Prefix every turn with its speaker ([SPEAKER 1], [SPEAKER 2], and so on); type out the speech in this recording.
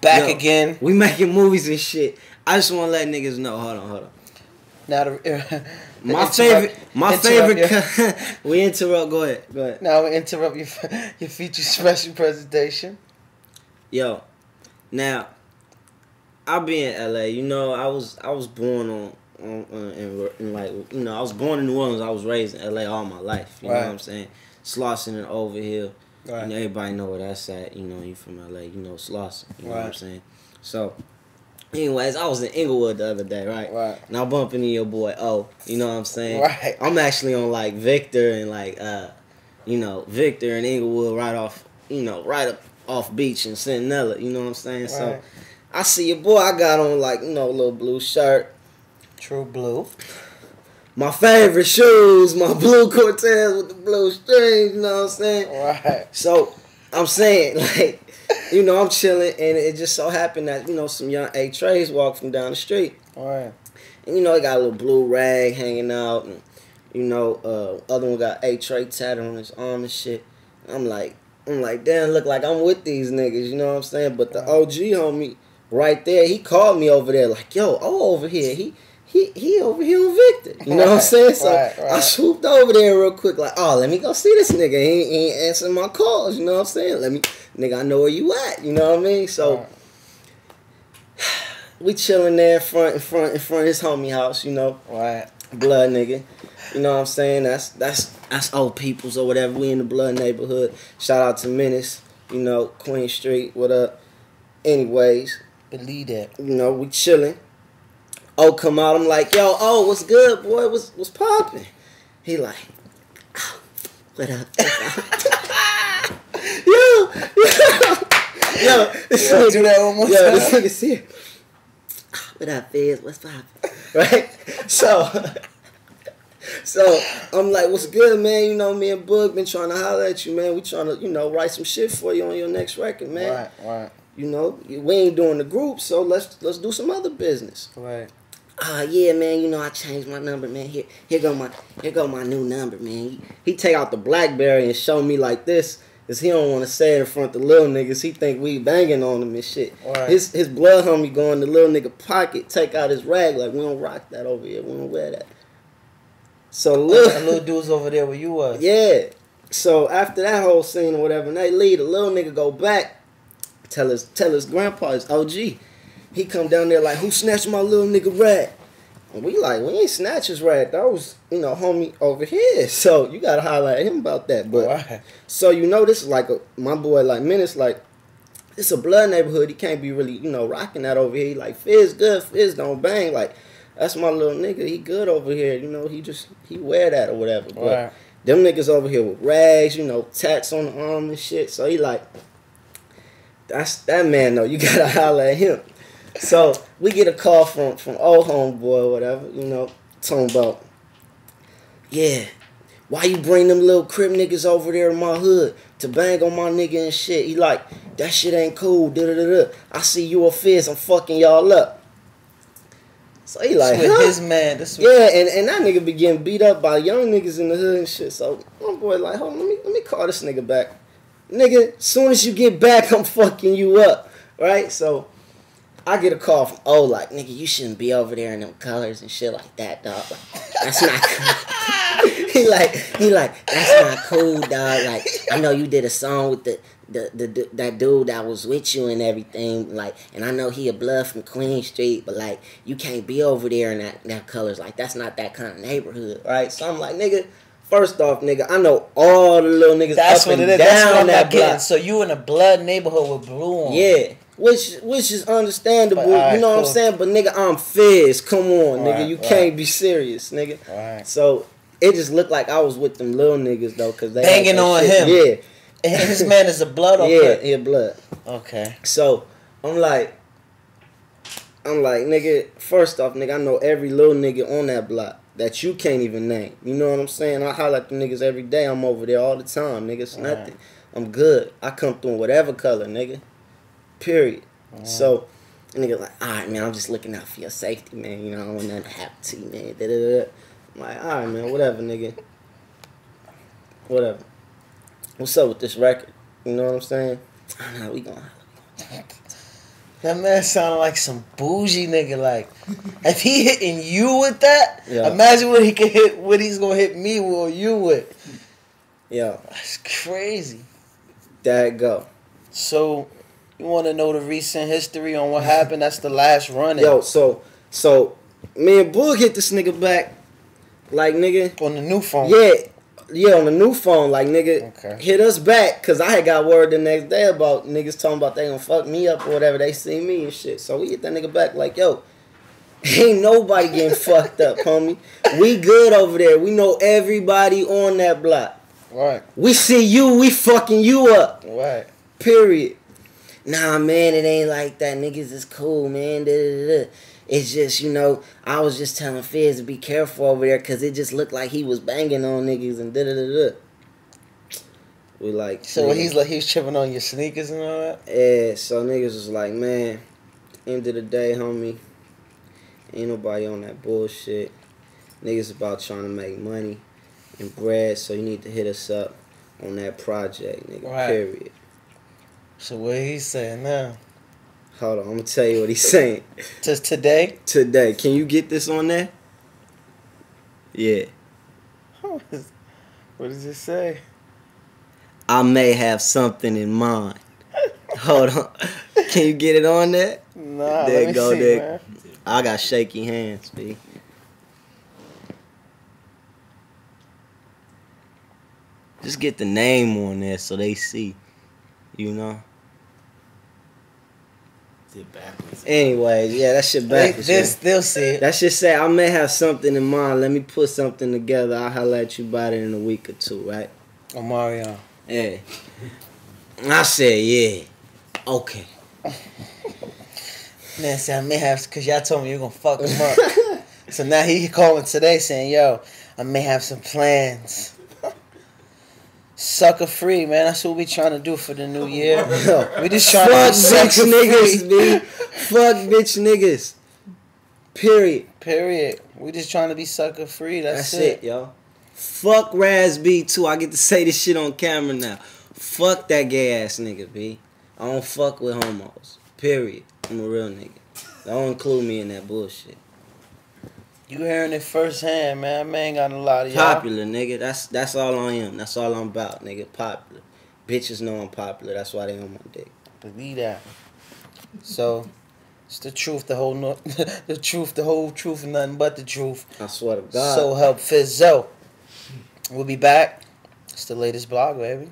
[SPEAKER 1] Back again.
[SPEAKER 2] We making movies and shit. I just want to let niggas know. Hold on, hold on.
[SPEAKER 1] Now the,
[SPEAKER 2] My favorite, my favorite.
[SPEAKER 1] your-
[SPEAKER 2] we interrupt. Go ahead, go ahead.
[SPEAKER 1] now we interrupt your your feature special presentation.
[SPEAKER 2] Yo, now I be in LA. You know, I was I was born on on, on in, in like you know I was born in New Orleans. I was raised in LA all my life. You know what I'm saying? Slauson and Overhill.
[SPEAKER 1] Right.
[SPEAKER 2] Know, everybody know where that's at. You know, you from LA. You know Slauson. You know what I'm saying? So, anyways, I was in Inglewood the other day, right?
[SPEAKER 1] Right.
[SPEAKER 2] And I bump into your boy O. You know what I'm saying?
[SPEAKER 1] Right.
[SPEAKER 2] I'm actually on like Victor and like uh, you know Victor and Inglewood right off. You know, right up off beach in Centinela. You know what I'm saying? So. I see your boy. I got on like you know a little blue shirt,
[SPEAKER 1] True blue.
[SPEAKER 2] My favorite shoes, my blue Cortez with the blue strings. You know what I'm saying?
[SPEAKER 1] Right.
[SPEAKER 2] So I'm saying like, you know, I'm chilling, and it just so happened that you know some young Eight Trays walked from down the street,
[SPEAKER 1] Right.
[SPEAKER 2] and you know he got a little blue rag hanging out, and you know uh other one got Eight Tray tatted on his arm and shit. I'm like, I'm like, damn, look like I'm with these niggas. You know what I'm saying? But the OG homie right there, he called me over there like, yo, oh over here, he. He, he over here on Victor. You know what I'm saying? So
[SPEAKER 1] right,
[SPEAKER 2] I swooped over there real quick, like, oh, let me go see this nigga. He, ain't- he ain't answering my calls. You know what I'm saying? Let me, nigga, I know where you at. You know what I mean? So
[SPEAKER 1] Right.
[SPEAKER 2] we chilling there in front, in front, in front of his homie house. You know,
[SPEAKER 1] Right.
[SPEAKER 2] blood nigga. You know what I'm saying? That's that's that's old peoples or whatever. We in the blood neighborhood. Shout out to Menace. You know, Queen Street. What up? Anyways,
[SPEAKER 1] Believe that.
[SPEAKER 2] you know, we chilling. Oh, come out. I'm like, yo, oh, what's good, boy? What's what's popping? He like, "Ah, what up? yo, yo, yo, this nigga,
[SPEAKER 1] do that one more
[SPEAKER 2] yo, this
[SPEAKER 1] time.
[SPEAKER 2] nigga see What up, Fizz? What's poppin'? Right? So, so I'm like, what's good, man? You know, me and Boog been trying to holler at you, man. We trying to, you know, write some shit for you on your next record, man.
[SPEAKER 1] Right. Right.
[SPEAKER 2] You know, we ain't doing the group, so let's let's do some other business.
[SPEAKER 1] Right.
[SPEAKER 2] Ah, yeah, man. You know, I changed my number, man. Here, here go my, here go my new number, man. He, he take out the BlackBerry and show me like this, cause he don't want to say it in front of the little niggas. He think we banging on him and shit.
[SPEAKER 1] Right.
[SPEAKER 2] His his blood homie go in the little nigga pocket, take out his rag like we don't rock that over here. We don't wear that. So little,
[SPEAKER 1] little dude's over there where you was.
[SPEAKER 2] yeah. So after that whole scene or whatever, and they leave, the little nigga go back, tell his tell his grandpa, his OG. He come down there like, who snatched my little nigga rat? And we like, we ain't snatch his rat. That was, you know, homie over here. So you gotta highlight him about that. But
[SPEAKER 1] Right.
[SPEAKER 2] so you know this is like a my boy like Menace like it's a blood neighborhood. He can't be really, you know, rocking that over here. He like Fizz good, Fizz don't bang. Like, that's my little nigga. He good over here. You know, he just he wear that or whatever. But
[SPEAKER 1] Right.
[SPEAKER 2] them niggas over here with rags, you know, tats on the arm and shit. So he like, that's that man though. You gotta holler at him. So we get a call from from old homeboy or whatever, you know, talking about, yeah, why you bring them little crip niggas over there in my hood to bang on my nigga and shit? He like, that shit ain't cool. Da da da da. I see you a fizz. I'm fucking y'all up. So he like, huh?
[SPEAKER 1] his man. This
[SPEAKER 2] Yeah, and, and that nigga be getting beat up by young niggas in the hood and shit. So my boy like, hold on, let me let me call this nigga back. Nigga, soon as you get back, I'm fucking you up. Right? So I get a call from oh like nigga, you shouldn't be over there in them colors and shit like that, dog. Like, that's not cool. he like he like, that's not cool, dog. Like, I know you did a song with the the, the, the that dude that was with you and everything, like, and I know he a blood from Queen Street, but like, you can't be over there in that that colors, like, that's not that kind of neighborhood, right? So I'm like, nigga, first off, nigga, I know all the little niggas
[SPEAKER 1] That's
[SPEAKER 2] up
[SPEAKER 1] what
[SPEAKER 2] and
[SPEAKER 1] it is. That's what
[SPEAKER 2] down
[SPEAKER 1] I'm
[SPEAKER 2] that block.
[SPEAKER 1] So you in a blood neighborhood with blue on.
[SPEAKER 2] Yeah. Which which is understandable,
[SPEAKER 1] But, alright,
[SPEAKER 2] you know what I'm saying? But nigga, I'm Fizz. Come on, nigga.
[SPEAKER 1] Right,
[SPEAKER 2] you can't be serious, nigga.
[SPEAKER 1] Right.
[SPEAKER 2] So it just looked like I was with them little niggas though, cause they
[SPEAKER 1] Banging on
[SPEAKER 2] shit.
[SPEAKER 1] him. Yeah. And his man is a blood okay.
[SPEAKER 2] yeah, yeah, blood.
[SPEAKER 1] Okay.
[SPEAKER 2] So I'm like, I'm like, nigga. First off, nigga, I know every little nigga on that block that you can't even name. You know what I'm saying? I holler at the niggas every day. I'm over there all the time, nigga. It's
[SPEAKER 1] Right.
[SPEAKER 2] nothing. I'm good. I come through in whatever color, nigga. Period. So, and nigga, like, all right, man. I'm just looking out for your safety, man. You know, I don't want nothing to happen to you, man. Da, da, da. I'm like, all right, man. Whatever, nigga. Whatever. What's up with this record? You know what I'm saying? Nah, we gonna
[SPEAKER 1] That man sounded like some bougie nigga. Like, if he hitting you with that,
[SPEAKER 2] Yeah.
[SPEAKER 1] imagine what he can hit, what he's gonna hit me with or you with.
[SPEAKER 2] Yeah,
[SPEAKER 1] That's crazy.
[SPEAKER 2] that go.
[SPEAKER 1] So, you want to know the recent history on what happened? That's the last run.
[SPEAKER 2] Yo, so so me and Boog hit this nigga back, like nigga.
[SPEAKER 1] on the new phone.
[SPEAKER 2] Yeah, yeah, on the new phone, like nigga,
[SPEAKER 1] Okay.
[SPEAKER 2] hit us back, cause I had got word the next day about niggas talking about they gonna fuck me up or whatever. They see me and shit, so we hit that nigga back like, yo, ain't nobody getting fucked up, homie. We good over there. We know everybody on that block.
[SPEAKER 1] Right.
[SPEAKER 2] We see you, we fucking you up.
[SPEAKER 1] Right.
[SPEAKER 2] Period. Nah, man, it ain't like that. Niggas is cool, man. Da, da, da. It's just, you know, I was just telling Fizz to be careful over there because it just looked like he was banging on niggas and da da da da. We like,
[SPEAKER 1] So
[SPEAKER 2] nigga.
[SPEAKER 1] he's like he's tripping on your sneakers and all that.
[SPEAKER 2] yeah. So niggas was like, man, end of the day, homie, ain't nobody on that bullshit. Niggas about trying to make money and bread, so you need to hit us up on that project, nigga.
[SPEAKER 1] Right.
[SPEAKER 2] Period.
[SPEAKER 1] So what he's saying now?
[SPEAKER 2] Hold on, I'm gonna tell you what he's saying.
[SPEAKER 1] Just today.
[SPEAKER 2] today. Can you get this on there? Yeah.
[SPEAKER 1] what does it say?
[SPEAKER 2] I may have something in mind. Hold on. Can you get it on there?
[SPEAKER 1] Nah,
[SPEAKER 2] There
[SPEAKER 1] let
[SPEAKER 2] go,
[SPEAKER 1] see,
[SPEAKER 2] there.
[SPEAKER 1] man.
[SPEAKER 2] I got shaky hands, B. Just get the name on there so they see. You know?
[SPEAKER 3] Is it backwards?
[SPEAKER 2] Anyways, yeah, that shit
[SPEAKER 1] They,
[SPEAKER 2] back.
[SPEAKER 1] they'll, they'll see it.
[SPEAKER 2] That shit say I may have something in mind. Let me put something together. I'll holler at you about it in a week or two, right?
[SPEAKER 1] Omarion. Uh.
[SPEAKER 2] Yeah. I said, yeah. Okay.
[SPEAKER 1] Man said I may have because y'all told me you're gonna fuck him up. so now he calling today saying, "Yo, I may have some plans." Sucker free, man. That's what we trying to do for the new year. We just trying
[SPEAKER 2] Fuck
[SPEAKER 1] to be
[SPEAKER 2] bitch niggas,
[SPEAKER 1] free.
[SPEAKER 2] B. Fuck bitch niggas. Period.
[SPEAKER 1] Period. We just trying to be sucker free. That's,
[SPEAKER 2] That's, it. yo. Fuck Raz B too. I get to say this shit on camera now. Fuck that gay ass nigga, B. I don't fuck with homos. Period. I'm a real nigga. Don't include me in that bullshit.
[SPEAKER 1] You hearing it firsthand, man. Man got a lot of y'all.
[SPEAKER 2] Popular, nigga. That's that's all I am. That's all I'm about, nigga. Popular. Bitches know I'm popular. That's why they on my dick.
[SPEAKER 1] Believe that. So, it's the truth, the whole no- the truth, the whole truth, and nothing but the truth.
[SPEAKER 2] I swear to God.
[SPEAKER 1] So help Fizzo. We'll be back. It's the latest blog, baby.